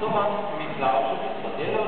Thomas Miklauszewicz podjęła